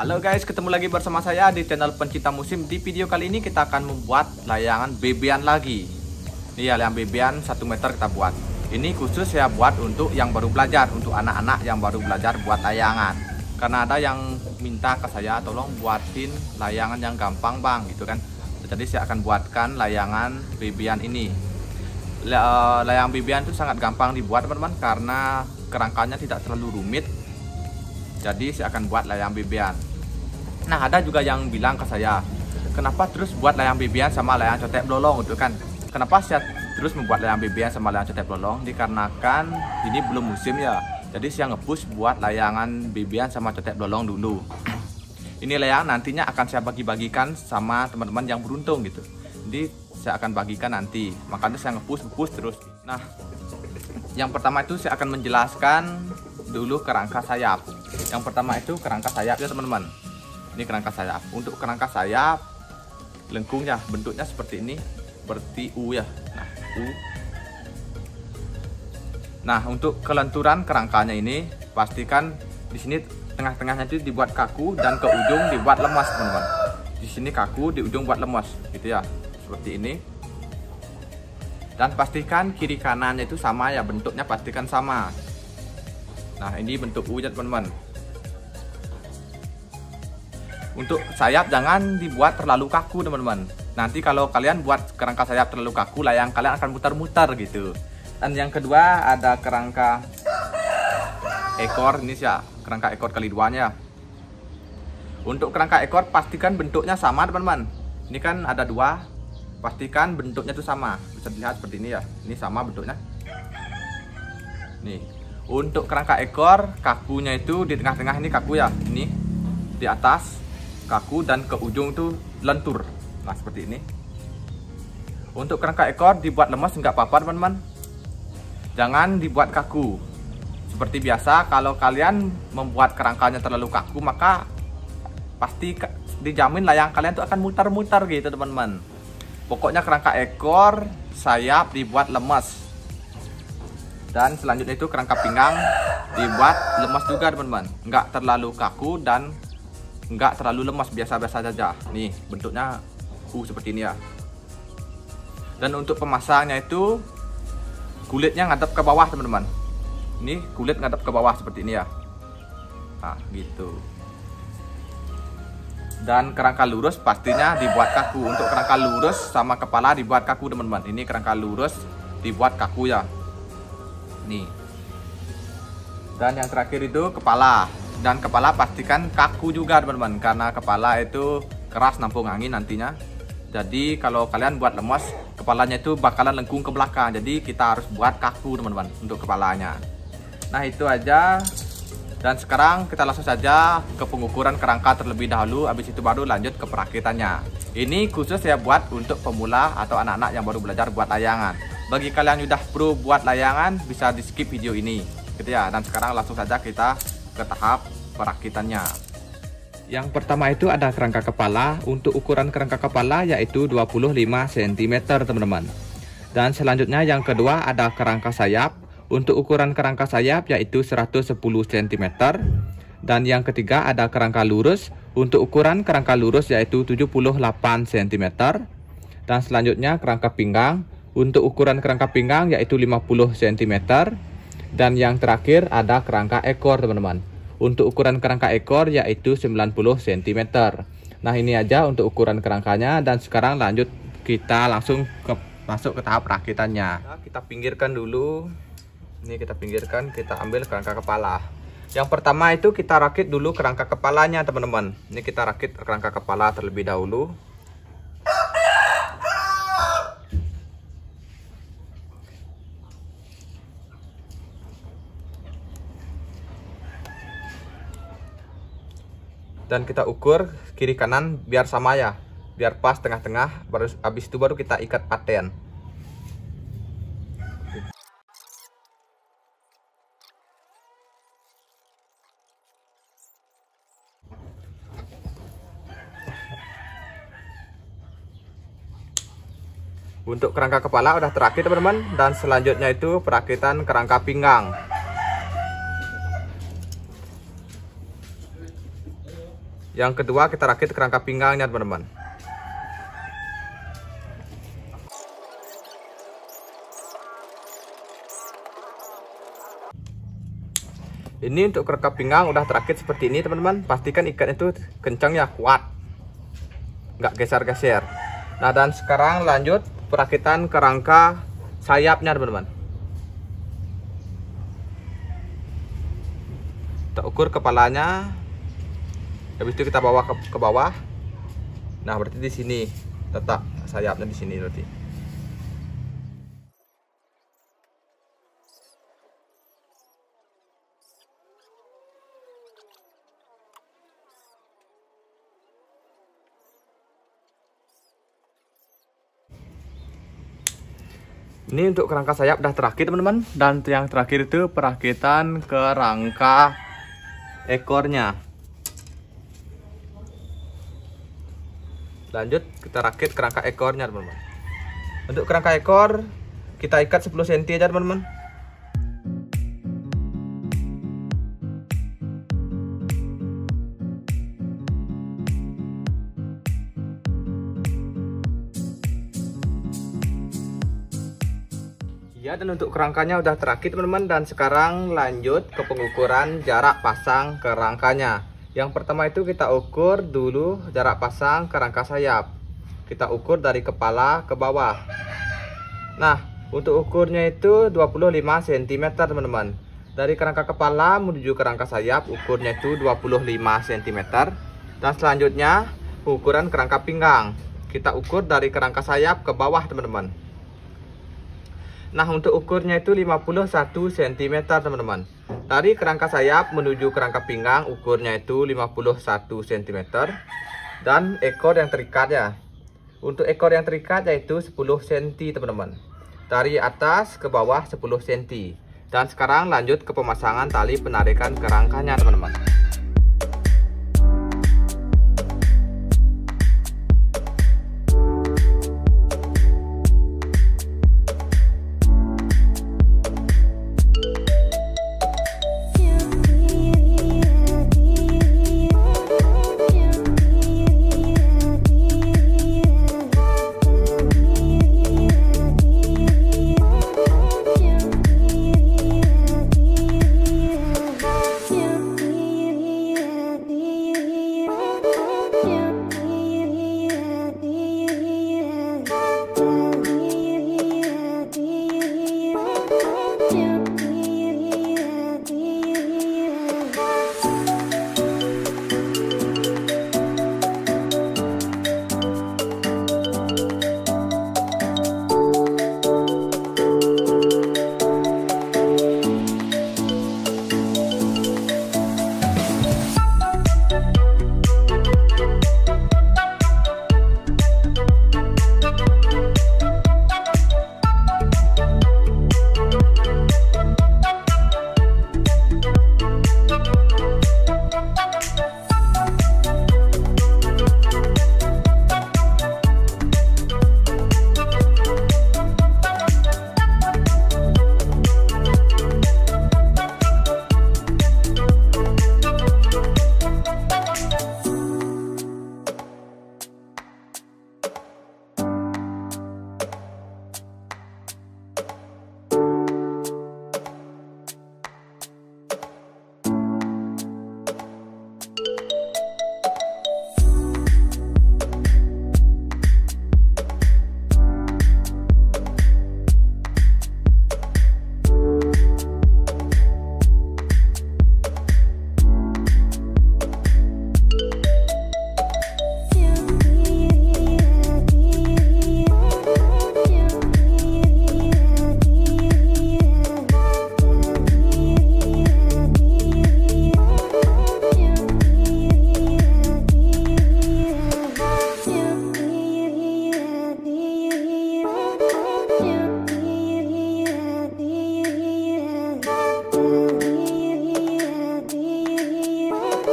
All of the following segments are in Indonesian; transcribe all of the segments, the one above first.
Halo guys, ketemu lagi bersama saya di channel pencinta musim. Di video kali ini kita akan membuat layangan bebean lagi. Ini ya layangan bebean 1 meter kita buat. Ini khusus saya buat untuk yang baru belajar, untuk anak-anak yang baru belajar buat layangan. Karena ada yang minta ke saya tolong buatin layangan yang gampang bang, gitu kan. Jadi saya akan buatkan layangan bebean ini. Eh, layangan bebean itu sangat gampang dibuat teman-teman karena kerangkanya tidak terlalu rumit jadi saya akan buat layang bebean nah ada juga yang bilang ke saya kenapa terus buat layang bebean sama layang cotek belolong gitu kan. Kenapa saya terus membuat layang bebean sama layang cotek belolong dikarenakan ini belum musim ya. Jadi saya ngepush buat layangan bebean sama cotek belolong dulu. Ini layang nantinya akan saya bagi-bagikan sama teman-teman yang beruntung gitu. Jadi saya akan bagikan nanti. Makanya saya ngepush ngepush terus. Nah yang pertama itu saya akan menjelaskan dulu kerangka sayap. Yang pertama itu kerangka sayap ya teman-teman ini kerangka sayap. Untuk kerangka sayap lengkungnya bentuknya seperti ini seperti U ya. Nah U. Nah untuk kelenturan kerangkanya ini pastikan di sini tengah-tengahnya itu dibuat kaku dan ke ujung dibuat lemas teman-teman. Di sini kaku di ujung buat lemas gitu ya. Seperti ini. Dan pastikan kiri kanannya itu sama ya bentuknya pastikan sama. Nah ini bentuk U ya teman-teman untuk sayap jangan dibuat terlalu kaku teman-teman. Nanti kalau kalian buat kerangka sayap terlalu kaku layang kalian akan muter-muter gitu. Dan yang kedua ada kerangka ekor. Ini ya kerangka ekor kali duanya untuk kerangka ekor pastikan bentuknya sama teman-teman. Ini kan ada dua. Pastikan bentuknya itu sama. Bisa dilihat seperti ini ya. Ini sama bentuknya. Nih. Untuk kerangka ekor kakunya itu di tengah-tengah ini kaku ya. Ini di atas kaku dan ke ujung tuh lentur. Nah seperti ini. Untuk kerangka ekor dibuat lemas nggak apa-apa teman-teman. Jangan dibuat kaku. Seperti biasa kalau kalian membuat kerangkanya terlalu kaku maka pasti dijamin layang kalian tuh akan mutar-mutar gitu teman-teman. Pokoknya kerangka ekor sayap dibuat lemas. Dan selanjutnya itu kerangka pinggang dibuat lemas juga teman-teman. Enggak terlalu kaku dan enggak terlalu lemas biasa-biasa saja. Nih bentuknya U seperti ini ya. Dan untuk pemasangnya itu kulitnya ngadep ke bawah teman-teman. Ini kulit ngadep ke bawah seperti ini ya. Nah gitu dan kerangka lurus pastinya dibuat kaku untuk kerangka lurus sama kepala dibuat kaku teman-teman ini kerangka lurus dibuat kaku ya nih dan yang terakhir itu kepala dan kepala pastikan kaku juga teman-teman karena kepala itu keras nampung angin nantinya. Jadi kalau kalian buat lemas kepalanya itu bakalan lengkung ke belakang. Jadi kita harus buat kaku teman-teman untuk kepalanya. Nah itu aja. Dan sekarang kita langsung saja ke pengukuran kerangka terlebih dahulu. Habis itu baru lanjut ke perakitannya. Ini khusus saya buat untuk pemula atau anak-anak yang baru belajar buat layangan. Bagi kalian yang sudah pro buat layangan bisa di skip video ini. Gitu ya. Dan sekarang langsung saja kita ke tahap perakitannya yang pertama itu ada kerangka kepala. Untuk ukuran kerangka kepala yaitu 25 cm teman-teman. Dan selanjutnya yang kedua ada kerangka sayap untuk ukuran kerangka sayap yaitu 110 cm. Dan yang ketiga ada kerangka lurus. Untuk ukuran kerangka lurus yaitu 78 cm. Dan selanjutnya kerangka pinggang. Untuk ukuran kerangka pinggang yaitu 50 cm. Dan yang terakhir ada kerangka ekor teman-teman. Untuk ukuran kerangka ekor yaitu 90 cm. Nah ini aja untuk ukuran kerangkanya dan sekarang lanjut kita langsung ke masuk ke tahap rakitannya. Nah, kita pinggirkan dulu ini kita pinggirkan kita ambil kerangka kepala yang pertama itu kita rakit dulu kerangka kepalanya teman-teman ini kita rakit kerangka kepala terlebih dahulu dan kita ukur kiri kanan biar sama ya. Biar pas tengah-tengah baru habis itu baru kita ikat paten. Untuk kerangka kepala udah terakhir teman-teman. Dan selanjutnya itu perakitan kerangka pinggang. Yang kedua kita rakit kerangka pinggangnya teman-teman. Ini untuk kerangka pinggang udah terakit seperti ini teman-teman. Pastikan ikat itu kencang ya, kuat. Nggak geser-geser. Nah dan sekarang lanjut perakitan kerangka sayapnya teman-teman. Kita ukur kepalanya. Habis itu kita bawa ke, ke bawah. Nah berarti di sini letak sayapnya di sini berarti. Ini untuk kerangka sayap udah terakhir teman-teman Dan yang terakhir itu perakitan kerangka ekornya Lanjut kita rakit kerangka ekornya teman-teman Untuk kerangka ekor kita ikat 10 cm aja teman-teman Ya dan untuk kerangkanya udah terakhir teman-teman dan sekarang lanjut ke pengukuran jarak pasang kerangkanya. Yang pertama itu kita ukur dulu jarak pasang kerangka sayap. Kita ukur dari kepala ke bawah. Nah, untuk ukurnya itu 25 cm teman-teman. Dari kerangka kepala menuju kerangka sayap ukurnya itu 25 cm. Dan selanjutnya ukuran kerangka pinggang. Kita ukur dari kerangka sayap ke bawah teman-teman. Nah untuk ukurnya itu 51 cm teman-teman. Dari kerangka sayap menuju kerangka pinggang ukurnya itu 51 cm Dan ekor yang terikat ya. Untuk ekor yang terikat yaitu 10 cm teman-teman. Dari atas ke bawah 10 cm Dan sekarang lanjut ke pemasangan tali penarikan kerangkanya teman-teman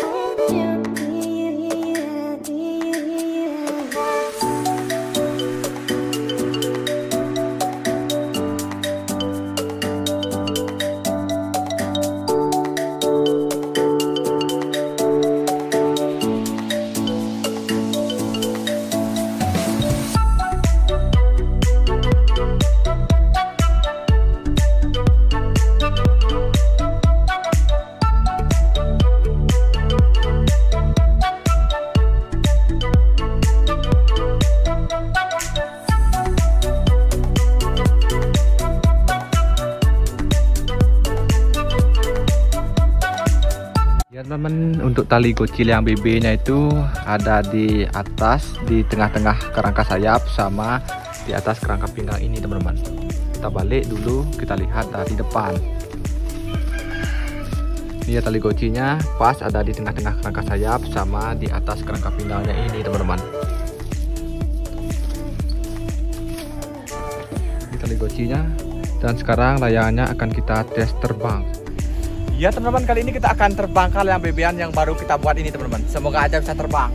you tali gocil yang BB nya itu ada di atas di tengah-tengah kerangka sayap sama di atas kerangka pinggang ini teman-teman. Kita balik dulu kita lihat dari depan. Ini ya tali gocinya pas ada di tengah-tengah kerangka sayap sama di atas kerangka pinggangnya ini teman-teman. Ini tali gocinya dan sekarang layangannya akan kita tes terbang Ya teman-teman kali ini kita akan terbang kali yang bebean yang baru kita buat ini teman-teman. Semoga aja bisa terbang.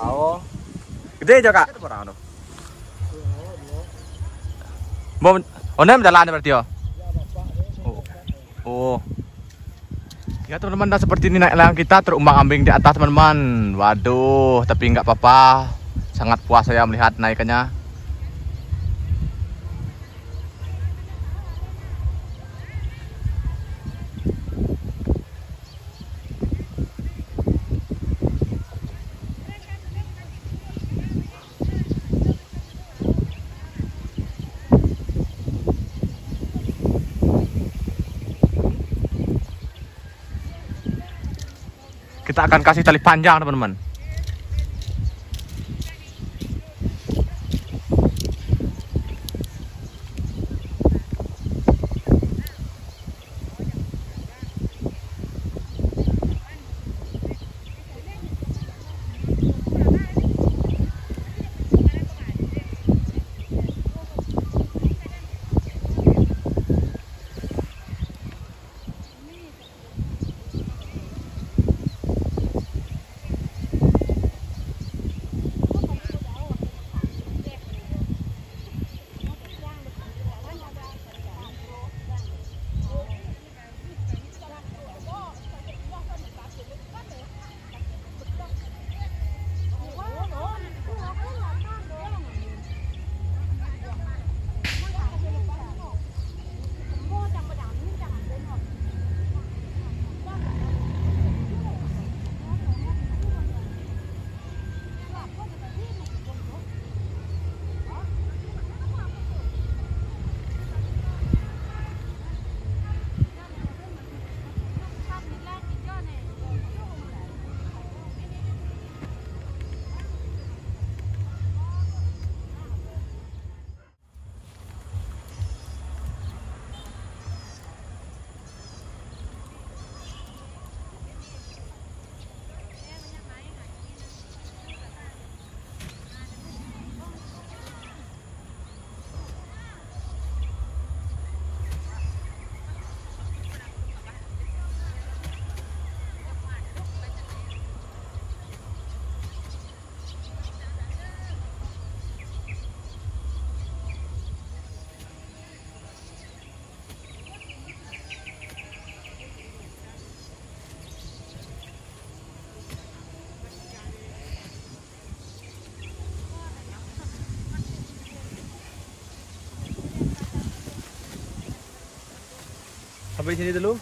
Oh. Gede aja kak. Mau, oh ini berarti ya? Oh. oh. Ya teman-teman, seperti ini naik layang kita terumbang ambing di atas teman-teman. Waduh, tapi nggak apa-apa. Sangat puas saya melihat naikannya. Akan kasih tali panjang teman-teman sampai sini dulu